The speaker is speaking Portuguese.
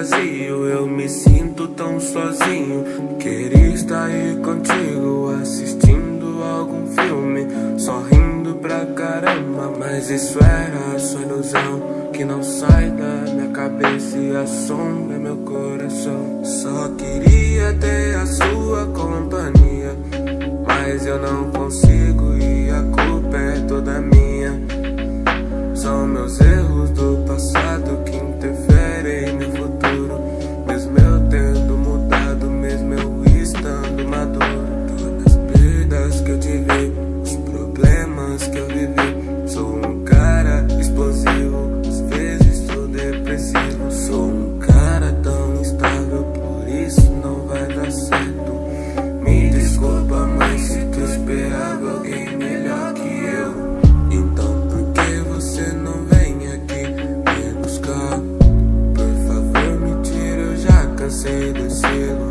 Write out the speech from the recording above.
vazio, eu me sinto tão sozinho. Queria estar aí contigo, assistindo Mas isso era só ilusão que não sai da minha cabeça e assombra meu coração. Só queria ter a sua companhia, mas eu não consigo e a culpa é toda minha. São meus erros do passado que interferem no futuro, mesmo eu tendo mudado, mesmo eu estando maduro. Todas as perdas que eu tive, os problemas que eu vivi. say the ceiling.